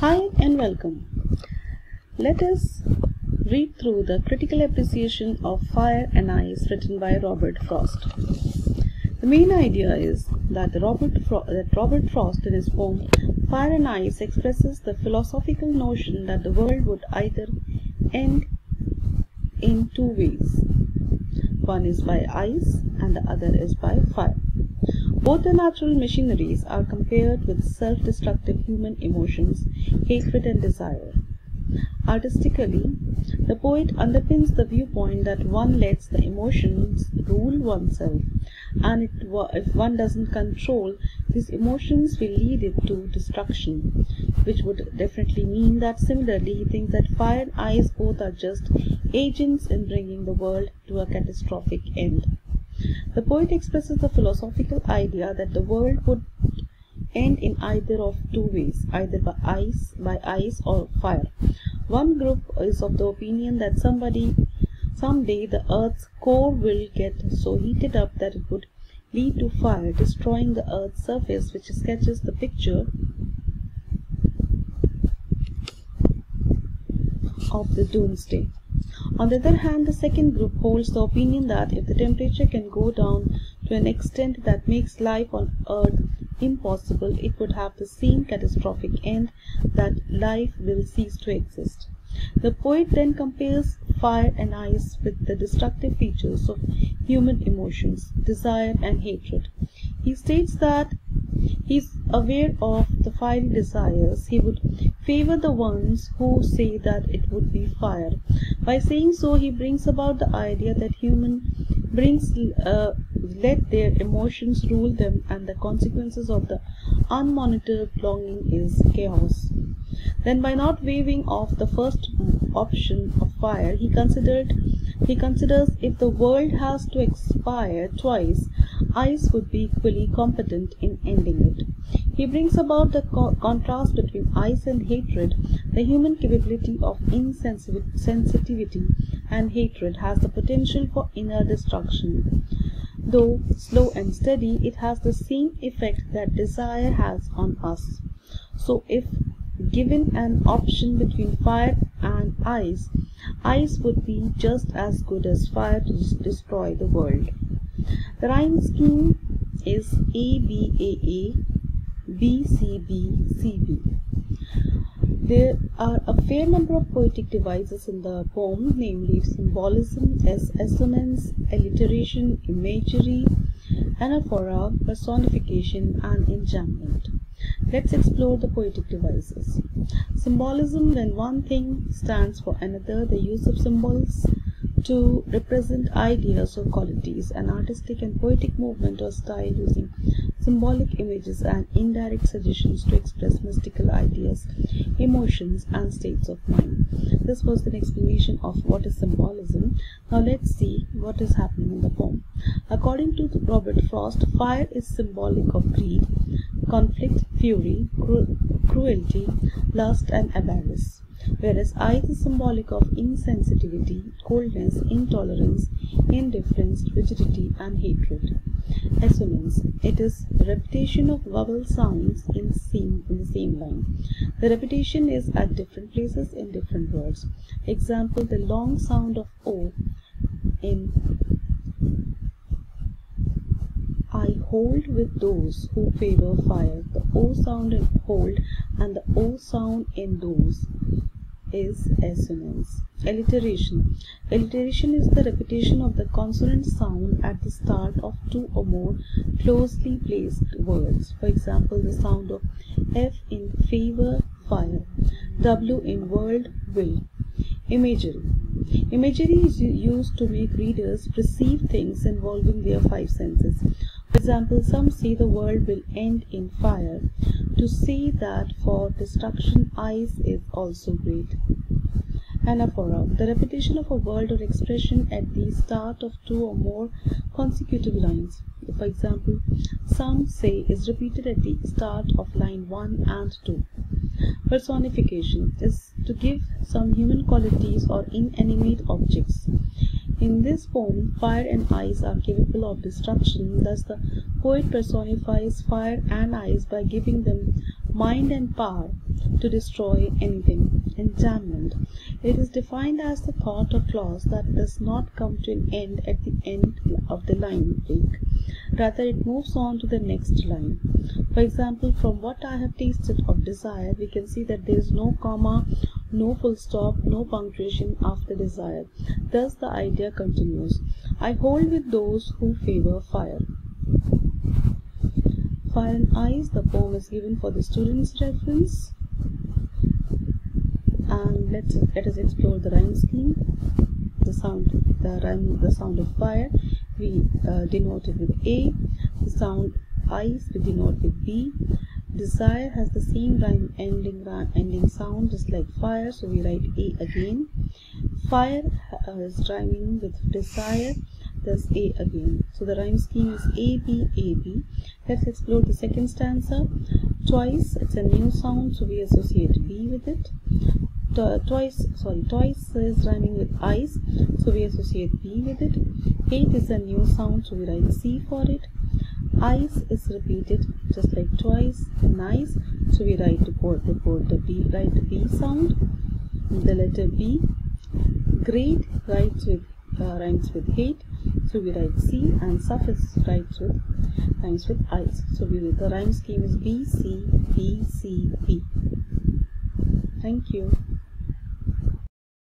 Hi and welcome. Let us read through the critical appreciation of Fire and Ice written by Robert Frost. The main idea is that Robert, Fro- that Robert Frost in his poem Fire and Ice expresses the philosophical notion that the world would either end in two ways. One is by ice and the other is by fire. Both the natural machineries are compared with self destructive human emotions, hatred, and desire. Artistically, the poet underpins the viewpoint that one lets the emotions rule oneself, and it, if one doesn't control these emotions, will lead it to destruction, which would definitely mean that similarly he thinks that fire and ice both are just agents in bringing the world to a catastrophic end. The poet expresses the philosophical idea that the world would end in either of two ways, either by ice, by ice or fire. One group is of the opinion that somebody someday the earth's core will get so heated up that it would lead to fire, destroying the earth's surface, which sketches the picture of the doomsday. On the other hand, the second group holds the opinion that if the temperature can go down to an extent that makes life on Earth impossible, it would have the same catastrophic end that life will cease to exist. The poet then compares fire and ice with the destructive features of human emotions, desire and hatred. He states that he is aware of the fiery desires. He would favor the ones who say that it would be fire. By saying so, he brings about the idea that human brings uh, let their emotions rule them, and the consequences of the unmonitored longing is chaos. Then, by not waving off the first option of fire, he considered he considers if the world has to expire twice, ice would be equally competent in ending it. He brings about the co- contrast between ice and hatred. The human capability of insensitivity and hatred has the potential for inner destruction. Though slow and steady, it has the same effect that desire has on us. So, if given an option between fire and ice, ice would be just as good as fire to destroy the world. The rhyme scheme is A B A A B C B C B. There are a fair number of poetic devices in the poem, namely symbolism, as assonance, alliteration, imagery, anaphora, personification, and enjambment. Let's explore the poetic devices. Symbolism, when one thing stands for another, the use of symbols to represent ideas or qualities, an artistic and poetic movement or style using symbolic images and indirect suggestions to express mystical ideas, emotions, and states of mind. This was an explanation of what is symbolism. Now let's see what is happening in the poem. According to Robert Frost, fire is symbolic of greed, conflict, fury, cru- cruelty, lust, and avarice whereas ice is symbolic of insensitivity, coldness, intolerance, indifference, rigidity, and hatred. Assonance. It is repetition of vowel sounds in, same, in the same line. The repetition is at different places in different words. Example, the long sound of O in I hold with those who favor fire. The O sound in hold and the O sound in those is assonance. Alliteration. Alliteration is the repetition of the consonant sound at the start of two or more closely placed words. For example, the sound of F in favor, fire, W in world, will. Imagery. Imagery is used to make readers perceive things involving their five senses. For example, some say the world will end in fire. To see that for destruction, ice is also great. Anaphora, the repetition of a word or expression at the start of two or more consecutive lines. For example, some say is repeated at the start of line 1 and 2. Personification is to give some human qualities or inanimate objects. In this poem, fire and ice are capable of destruction, thus, the poet personifies fire and ice by giving them mind and power to destroy anything. Enjambment. It is defined as the thought or clause that does not come to an end at the end of the line break. Rather, it moves on to the next line. For example, from what I have tasted of desire, we can see that there is no comma, no full stop, no punctuation after desire. Thus, the idea continues. I hold with those who favor fire. Fire and Ice, the poem is given for the student's reference and let's let us explore the rhyme scheme the sound the rhyme the sound of fire we uh, denote it with a the sound ice we denote with b desire has the same rhyme ending ending sound just like fire so we write a again. Fire uh, is rhyming with desire thus a again. So the rhyme scheme is a b a b. Let's explore the second stanza. Twice it's a new sound so we associate b with it. Twice sorry twice is rhyming with ice so we associate b with it. Eight is a new sound so we write c for it ice is repeated just like twice nice so we write the board the b write the b sound. The letter b great writes with uh, rhymes with hate so we write c and suffix writes with rhymes with ice. So we the rhyme scheme is b c b c b. Thank you